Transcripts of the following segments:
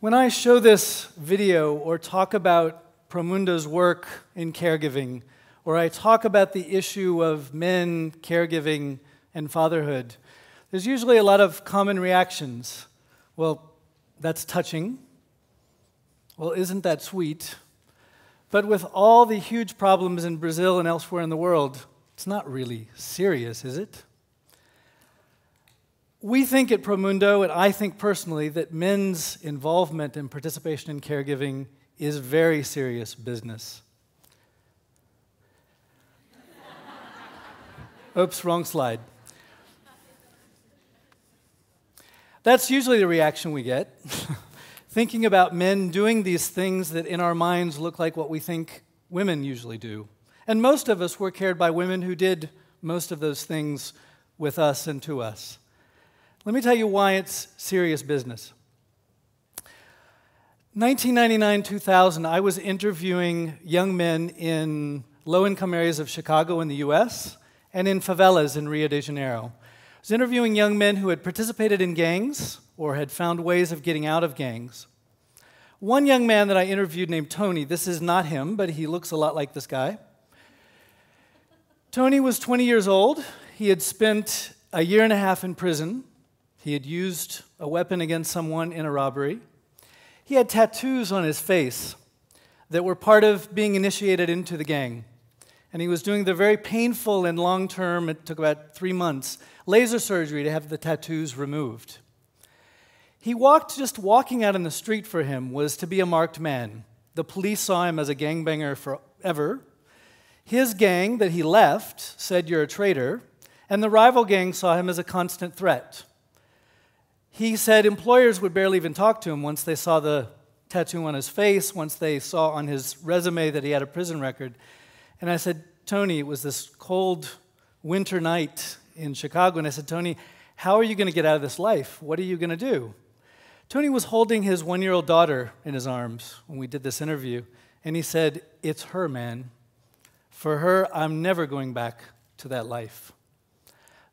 When I show this video or talk about Promundo's work in caregiving, or I talk about the issue of men, caregiving, and fatherhood, there's usually a lot of common reactions. Well, that's touching. Well, isn't that sweet? But with all the huge problems in Brazil and elsewhere in the world, it's not really serious, is it? We think at Promundo, and I think personally, that men's involvement and participation in caregiving is very serious business. Oops, wrong slide. That's usually the reaction we get. Thinking about men doing these things that in our minds look like what we think women usually do. And most of us were cared by women who did most of those things with us and to us. Let me tell you why it's serious business. 1999 2000, I was interviewing young men in low income areas of Chicago in the US and in favelas in Rio de Janeiro. I was interviewing young men who had participated in gangs or had found ways of getting out of gangs. One young man that I interviewed named Tony, this is not him, but he looks a lot like this guy. Tony was 20 years old. He had spent a year and a half in prison he had used a weapon against someone in a robbery. He had tattoos on his face that were part of being initiated into the gang. And he was doing the very painful and long term, it took about three months, laser surgery to have the tattoos removed. He walked, just walking out in the street for him was to be a marked man. The police saw him as a gangbanger forever. His gang that he left said, You're a traitor. And the rival gang saw him as a constant threat. He said employers would barely even talk to him once they saw the tattoo on his face, once they saw on his resume that he had a prison record. And I said, Tony, it was this cold winter night in Chicago. And I said, Tony, how are you going to get out of this life? What are you going to do? Tony was holding his one year old daughter in his arms when we did this interview. And he said, It's her, man. For her, I'm never going back to that life.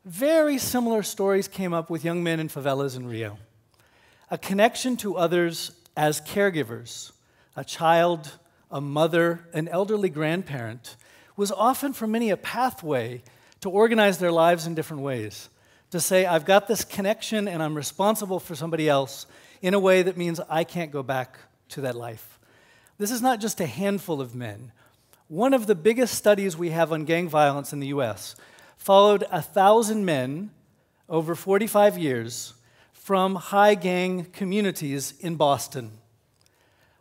Very similar stories came up with young men in favelas in Rio. A connection to others as caregivers, a child, a mother, an elderly grandparent, was often for many a pathway to organize their lives in different ways. To say, I've got this connection and I'm responsible for somebody else in a way that means I can't go back to that life. This is not just a handful of men. One of the biggest studies we have on gang violence in the US followed a thousand men over 45 years from high gang communities in Boston.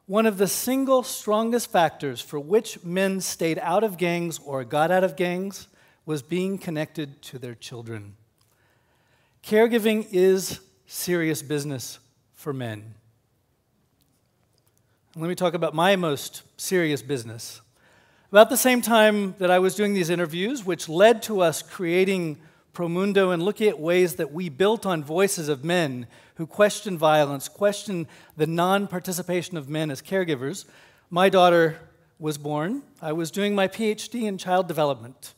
One of the single strongest factors for which men stayed out of gangs or got out of gangs was being connected to their children. Caregiving is serious business for men. Let me talk about my most serious business about the same time that I was doing these interviews, which led to us creating Promundo and looking at ways that we built on voices of men who question violence, question the non participation of men as caregivers, my daughter was born. I was doing my PhD in child development.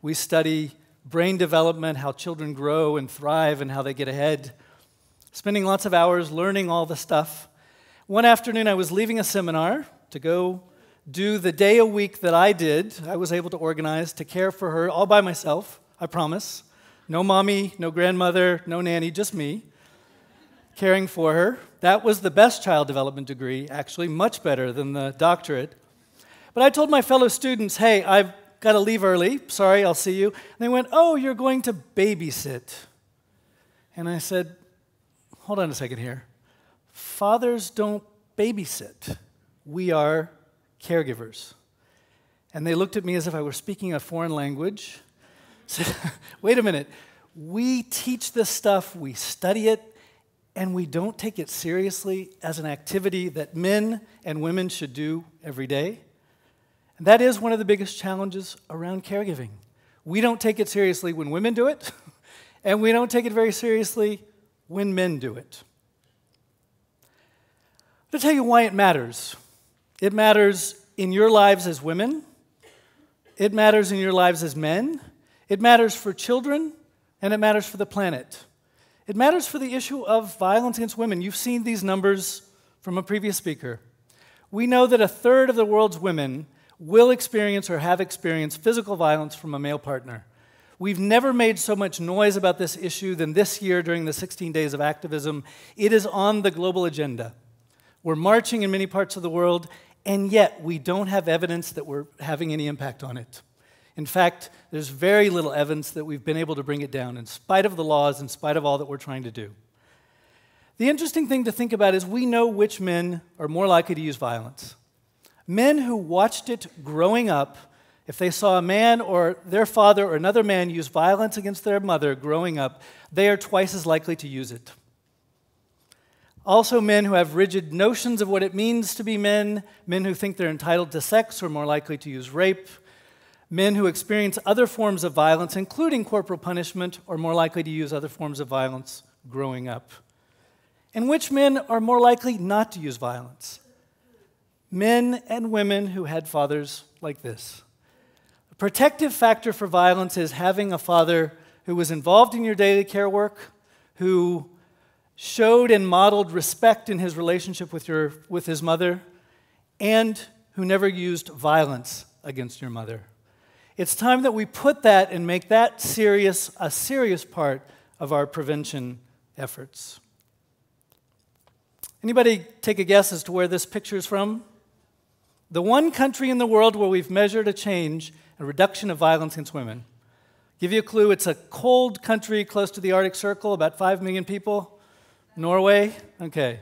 We study brain development, how children grow and thrive, and how they get ahead. Spending lots of hours learning all the stuff. One afternoon, I was leaving a seminar to go do the day a week that I did, I was able to organize to care for her all by myself, I promise. No mommy, no grandmother, no nanny, just me caring for her. That was the best child development degree, actually, much better than the doctorate. But I told my fellow students, hey, I've got to leave early. Sorry, I'll see you. And they went, oh, you're going to babysit. And I said, hold on a second here. Fathers don't babysit. We are caregivers. And they looked at me as if I were speaking a foreign language. Said, wait a minute, we teach this stuff, we study it, and we don't take it seriously as an activity that men and women should do every day. And that is one of the biggest challenges around caregiving. We don't take it seriously when women do it, and we don't take it very seriously when men do it. To tell you why it matters. It matters in your lives as women, it matters in your lives as men, it matters for children, and it matters for the planet. It matters for the issue of violence against women. You've seen these numbers from a previous speaker. We know that a third of the world's women will experience or have experienced physical violence from a male partner. We've never made so much noise about this issue than this year during the 16 days of activism. It is on the global agenda. We're marching in many parts of the world, and yet we don't have evidence that we're having any impact on it. In fact, there's very little evidence that we've been able to bring it down, in spite of the laws, in spite of all that we're trying to do. The interesting thing to think about is we know which men are more likely to use violence. Men who watched it growing up, if they saw a man or their father or another man use violence against their mother growing up, they are twice as likely to use it. Also, men who have rigid notions of what it means to be men, men who think they're entitled to sex, are more likely to use rape. Men who experience other forms of violence, including corporal punishment, are more likely to use other forms of violence growing up. And which men are more likely not to use violence? men and women who had fathers like this. Protective factor for violence is having a father who was involved in your daily care work, who showed and modeled respect in his relationship with, your, with his mother, and who never used violence against your mother. It's time that we put that and make that serious a serious part of our prevention efforts. Anybody take a guess as to where this picture is from? the one country in the world where we've measured a change, a reduction of violence against women. Give you a clue, it's a cold country close to the Arctic Circle, about 5 million people. Norway? Okay.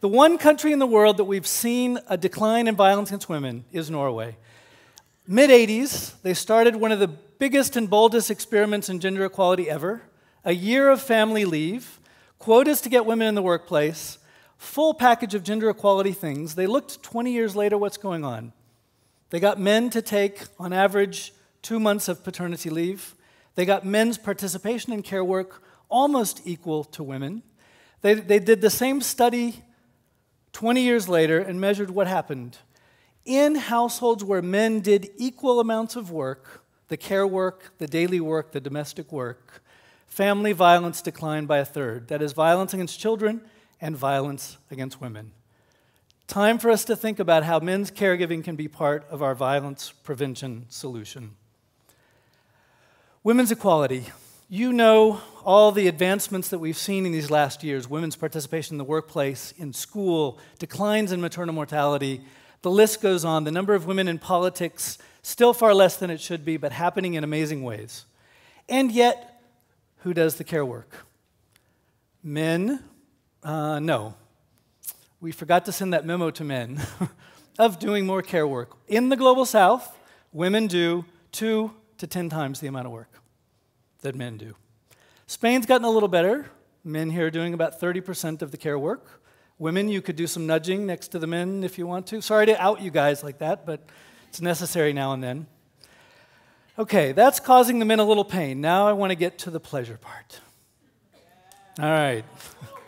The one country in the world that we've seen a decline in violence against women is Norway. Mid 80s, they started one of the biggest and boldest experiments in gender equality ever a year of family leave, quotas to get women in the workplace, full package of gender equality things. They looked 20 years later what's going on. They got men to take, on average, two months of paternity leave. They got men's participation in care work almost equal to women. They, they did the same study 20 years later and measured what happened. In households where men did equal amounts of work, the care work, the daily work, the domestic work, family violence declined by a third. That is, violence against children and violence against women. Time for us to think about how men's caregiving can be part of our violence prevention solution. Women's equality. You know all the advancements that we've seen in these last years women's participation in the workplace, in school, declines in maternal mortality. The list goes on. The number of women in politics, still far less than it should be, but happening in amazing ways. And yet, who does the care work? Men uh, no. We forgot to send that memo to men of doing more care work. In the global south, women do two to 10 times the amount of work that men do. Spain's gotten a little better. Men here are doing about 30% of the care work. Women, you could do some nudging next to the men if you want to. Sorry to out you guys like that, but it's necessary now and then. Okay, that's causing the men a little pain. Now I want to get to the pleasure part. All right.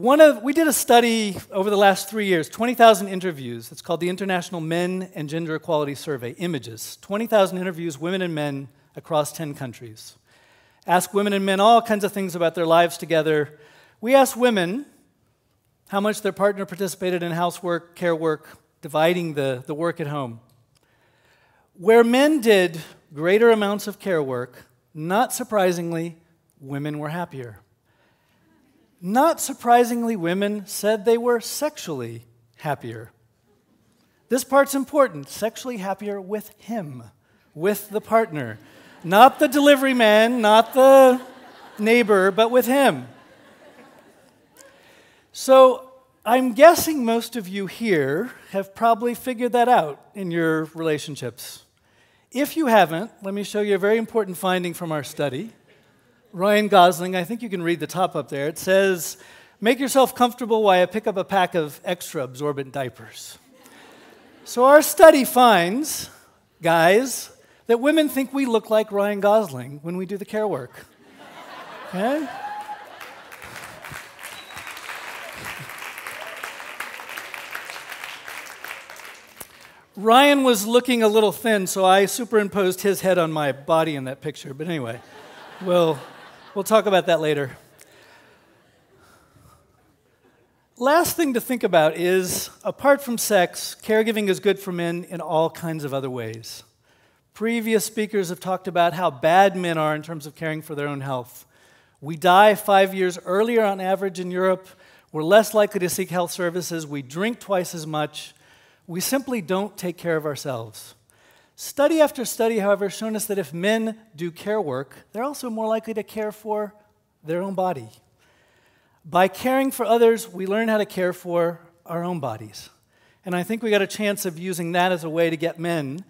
One of, we did a study over the last three years, 20,000 interviews. It's called the International Men and Gender Equality Survey, Images. 20,000 interviews, women and men across 10 countries. Ask women and men all kinds of things about their lives together. We asked women how much their partner participated in housework, care work, dividing the, the work at home. Where men did greater amounts of care work, not surprisingly, women were happier. Not surprisingly, women said they were sexually happier. This part's important sexually happier with him, with the partner. Not the delivery man, not the neighbor, but with him. So I'm guessing most of you here have probably figured that out in your relationships. If you haven't, let me show you a very important finding from our study. Ryan Gosling, I think you can read the top up there. It says, Make yourself comfortable while I pick up a pack of extra absorbent diapers. so, our study finds, guys, that women think we look like Ryan Gosling when we do the care work. Okay? Ryan was looking a little thin, so I superimposed his head on my body in that picture. But anyway, well, we'll talk about that later. Last thing to think about is apart from sex, caregiving is good for men in all kinds of other ways. Previous speakers have talked about how bad men are in terms of caring for their own health. We die five years earlier on average in Europe. We're less likely to seek health services. We drink twice as much. We simply don't take care of ourselves. Study after study, however, has shown us that if men do care work, they're also more likely to care for their own body. By caring for others, we learn how to care for our own bodies. And I think we got a chance of using that as a way to get men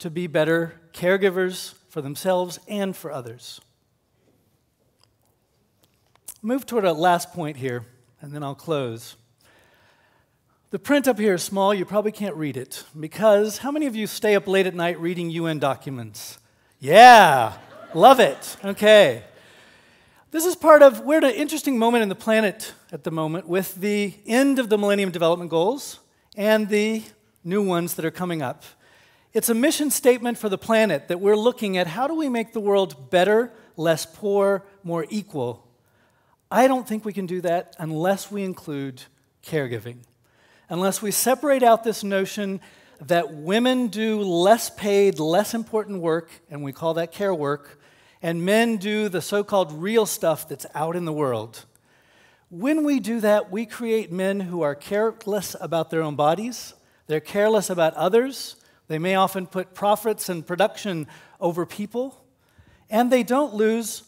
to be better caregivers for themselves and for others. Move toward a last point here, and then I'll close. The print up here is small, you probably can't read it, because how many of you stay up late at night reading UN documents? Yeah, love it. Okay. This is part of, we're at an interesting moment in the planet at the moment with the end of the Millennium Development Goals and the new ones that are coming up. It's a mission statement for the planet that we're looking at how do we make the world better, less poor, more equal. I don't think we can do that unless we include caregiving, unless we separate out this notion that women do less paid, less important work, and we call that care work, and men do the so called real stuff that's out in the world. When we do that, we create men who are careless about their own bodies, they're careless about others, they may often put profits and production over people, and they don't lose,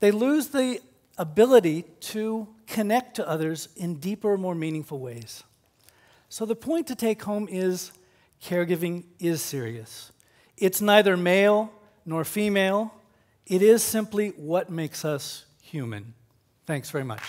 they lose the ability to connect to others in deeper, more meaningful ways. So the point to take home is caregiving is serious. It's neither male nor female. It is simply what makes us human. Thanks very much.